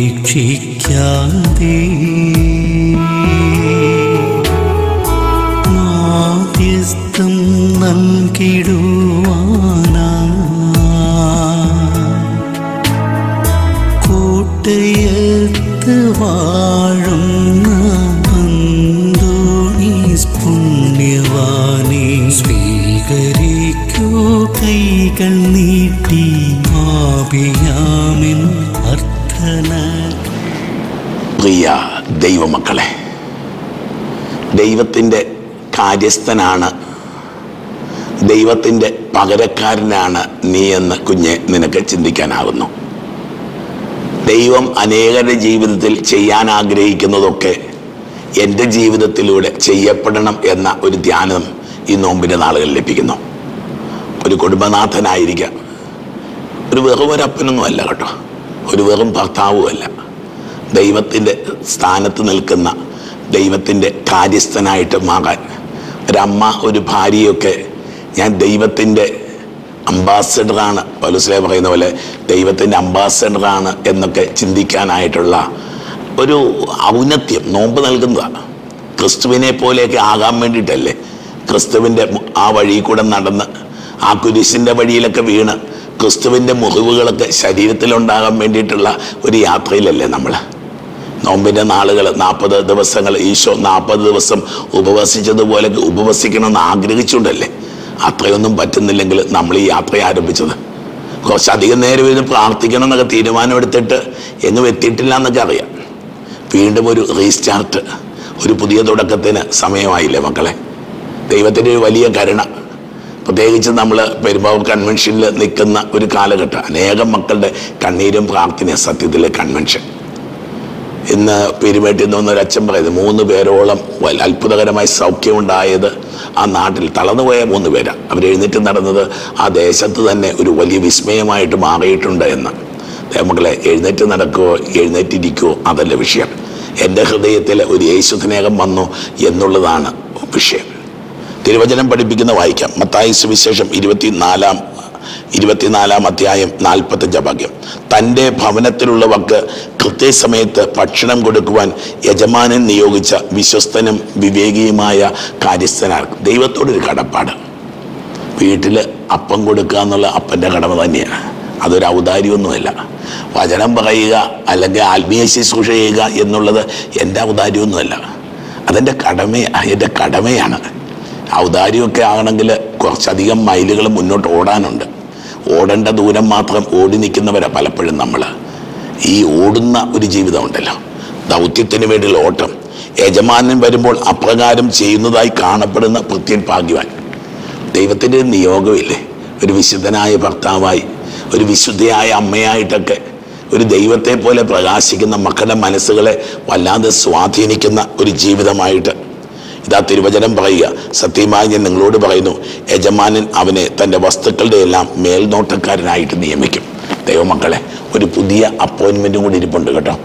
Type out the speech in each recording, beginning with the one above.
ഉപേക്ഷിച്ചാലുപേക്ഷിക്കാതെ മാധ്യസ്ഥം നൽകിടുവാനാ പ്രിയ ദൈവമക്കളെ ദൈവത്തിന്റെ കാര്യസ്ഥനാണ് ദൈവത്തിന്റെ പകരക്കാരനാണ് നീ എന്ന് കുഞ്ഞെ നിനക്ക് ചിന്തിക്കാനാകുന്നു ദൈവം അനേകരുടെ ജീവിതത്തിൽ ചെയ്യാൻ ആഗ്രഹിക്കുന്നതൊക്കെ എന്റെ ജീവിതത്തിലൂടെ ചെയ്യപ്പെടണം എന്ന ഒരു ധ്യാനം ഈ നോമ്പിന്റെ നാളുകളിൽ ലഭിക്കുന്നു. ഒരു കുടുംബനാഥനായിരിക്കാം ഒരു വെറും ഒരപ്പനൊന്നും അല്ല കേട്ടോ. ഒരു വെറും ഭർത്താവും അല്ല. ദൈവത്തിന്റെ സ്ഥാനത്ത് നിൽക്കുന്ന ദൈവത്തിന്റെ കാര്യസ്ഥനായിട്ട് മാറാൻ ഒരമ്മ ഒരു ഭാര്യയൊക്കെ ഞാൻ ദൈവത്തിന്റെ അംബാസഡറാണ്. പൗലുസ്ലേ പറയുന്ന പോലെ ദൈവത്തിന്റെ അംബാസഡറാണ് എന്നൊക്കെ ചിന്തിക്കാനായിട്ടുള്ള ഒരു ഔന്നത്യം നോമ്പ് നൽകുന്നതാണ്. ക്രിസ്തുവിനെ പോലെയൊക്കെ ആകാൻ വേണ്ടിയിട്ടല്ലേ ക്രിസ്തുവിന്റെ ആ വഴി കൂടെ നടന്ന് ആ കുരിശിന്റെ വഴിയിലൊക്കെ വീണ് ക്രിസ്തുവിന്റെ മുറിവുകളൊക്കെ ശരീരത്തിലുണ്ടാകാൻ വേണ്ടിയിട്ടുള്ള ഒരു യാത്രയിലല്ലേ നമ്മൾ? നോമ്പിന്റെ നാളുകൾ നാൽപ്പത് ദിവസങ്ങൾ ഈശോ നാൽപ്പത് ദിവസം ഉപവസിച്ചതുപോലെ ഉപവസിക്കണമെന്ന് ആഗ്രഹിച്ചുകൊണ്ടല്ലേ അത്രയൊന്നും പറ്റുന്നില്ലെങ്കിൽ നമ്മൾ ഈ യാത്ര ആരംഭിച്ചത്. കുറച്ചധികം നേരം ഇരുന്ന് പ്രാർത്ഥിക്കണം എന്നൊക്കെ തീരുമാനമെടുത്തിട്ട് എങ്ങും എത്തിയിട്ടില്ല എന്നൊക്കെ അറിയാം. വീണ്ടും ഒരു റീസ്റ്റാർട്ട് ഒരു പുതിയ തുടക്കത്തിന് സമയമായില്ലേ മക്കളെ? ദൈവത്തിന്റെ ഒരു വലിയ കരുണ. പ്രത്യേകിച്ച് നമ്മൾ പെരുമ്പാവൂർ കൺവെൻഷനിൽ നിൽക്കുന്ന ഒരു കാലഘട്ടം. അനേകം മക്കളുടെ കണ്ണീരും പ്രാർത്ഥനയും സത്യത്തിലെ കൺവെൻഷൻ ഇന്ന് പെരുമേട്ടിൽ നിന്ന് ഒരു അച്ഛൻ പറയുന്നത് മൂന്ന് പേരോളം അത്ഭുതകരമായി സൗഖ്യമുണ്ടായത് ആ നാട്ടിൽ തളർന്നുപോയ മൂന്ന് പേരാണ് അവർ എഴുന്നേറ്റ് നടന്നത് ആ ദേശത്ത് തന്നെ ഒരു വലിയ വിസ്മയമായിട്ട് മാറിയിട്ടുണ്ട് എന്ന്. മക്കളെ എഴുന്നേറ്റ് നടക്കുമോ എഴുന്നേറ്റിരിക്കുമോ അതല്ല വിഷയം. എന്റെ ഹൃദയത്തിൽ ഒരു യേശു സ്നേഹം വന്നു എന്നുള്ളതാണ് വിഷയം. തിരുവചനം പഠിപ്പിക്കുന്ന വായിക്കാം. മത്തായി സുവിശേഷം ഇരുപത്തിനാലാം ഇരുപത്തിനാലാം അധ്യായം നാൽപ്പത്തഞ്ച ഭാഗ്യം. തന്റെ ഭവനത്തിലുള്ളവർക്ക് കൃത്യസമയത്ത് ഭക്ഷണം കൊടുക്കുവാൻ യജമാനൻ നിയോഗിച്ച വിശ്വസ്തനും വിവേകിയുമായ കാര്യസ്ഥനാണ് ദൈവത്തോടൊരു കടപ്പാട്. വീട്ടിൽ അപ്പം കൊടുക്കുക എന്നുള്ള അപ്പന്റെ കടമ തന്നെയാണ്. അതൊരു ഔദാര്യമൊന്നുമല്ല. വചനം പറയുക അല്ലെങ്കിൽ ആത്മീയ ശുശ്രൂഷ ചെയ്യുക എന്നുള്ളത് എന്റെ ഔദാര്യമൊന്നുമല്ല. അതെന്റെ കടമയാണ് എന്റെ കടമയാണ്. ഔദാര്യമൊക്കെ ആകണമെങ്കിൽ കുറച്ചധികം മൈലുകൾ മുന്നോട്ട് ഓടാനുണ്ട്. ഓടേണ്ട ദൂരം മാത്രം ഓടി നിൽക്കുന്നവരാ പലപ്പോഴും നമ്മൾ ഈ ഓടുന്ന ഒരു ജീവിതമുണ്ടല്ലോ ദൗത്യത്തിന് വേണ്ടിയുള്ള ഓട്ടം. യജമാനൻ വരുമ്പോൾ അപ്രകാരം ചെയ്യുന്നതായി കാണപ്പെടുന്ന പ്രത്യൻ ഭാഗ്യവാൻ. ദൈവത്തിന്റെ നിയോഗമില്ലേ? ഒരു വിശുദ്ധനായ ഭർത്താവായി ഒരു വിശുദ്ധയായ അമ്മയായിട്ടൊക്കെ ഒരു ദൈവത്തെ പോലെ പ്രകാശിക്കുന്ന മക്കളുടെ മനസ്സുകളെ വല്ലാതെ സ്വാധീനിക്കുന്ന ഒരു ജീവിതമായിട്ട് ഇതാ തിരുവചനം പറയുക. സത്യമായി ഞാൻ നിങ്ങളോട് പറയുന്നു യജമാനൻ അവനെ തന്റെ വസ്തുക്കളുടെ എല്ലാം മേൽനോട്ടക്കാരനായിട്ട് നിയമിക്കും. ദൈവമക്കളെ ഒരു പുതിയ അപ്പോയിൻമെന്റും കൂടി ഇരിപ്പുണ്ട് കേട്ടോ.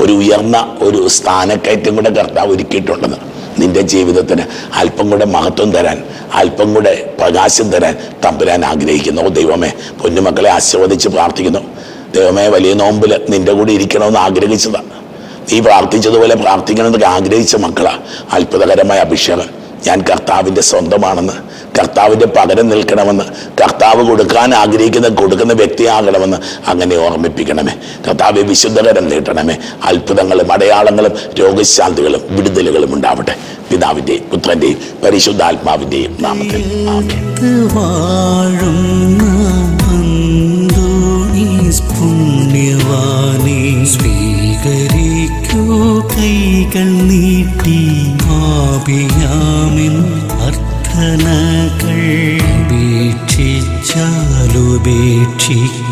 ഒരു ഉയർന്ന ഒരു സ്ഥാനക്കയറ്റം കൂടെ കർത്താവ് ഒരുക്കിയിട്ടുണ്ടെന്ന്. നിന്റെ ജീവിതത്തിന് അല്പം കൂടെ മഹത്വം തരാൻ അല്പം കൂടെ പ്രകാശം തരാൻ തമ്പുരാൻ ആഗ്രഹിക്കുന്നു. ദൈവമേ പൊന്നുമക്കളെ ആശീർവദിച്ച് പ്രാർത്ഥിക്കുന്നു. ദൈവമേ വലിയ നോമ്പിൽ നിന്റെ കൂടെ ഇരിക്കണമെന്ന് ആഗ്രഹിച്ചതാണ് നീ പ്രാർത്ഥിച്ചതുപോലെ പ്രാർത്ഥിക്കണമെന്ന് ആഗ്രഹിച്ച മക്കളാണ് അത്ഭുതകരമായ അഭിഷേകം. ഞാൻ കർത്താവിന്റെ സ്വന്തമാണെന്ന് കർത്താവിന്റെ പകരം നിൽക്കണമെന്ന് കർത്താവ് കൊടുക്കാൻ ആഗ്രഹിക്കുന്ന കൊടുക്കുന്ന വ്യക്തിയാകണമെന്ന് അങ്ങനെ ഓർമ്മിപ്പിക്കണമേ. കർത്താവ് വിശുദ്ധകരം നീട്ടണമേ. അത്ഭുതങ്ങളും അടയാളങ്ങളും രോഗശാന്തികളും വിടുതലുകളും ഉണ്ടാവട്ടെ. പിതാവിന്റെയും പുത്രന്റെയും പരിശുദ്ധാത്മാവിന്റെയും നാമത്തിൽ. കൈകൾ നീട്ടി ആപിയാമിൻ അർത്ഥനകൾ ഉപേക്ഷിച്ചാലുപേക്ഷിക്കാതെ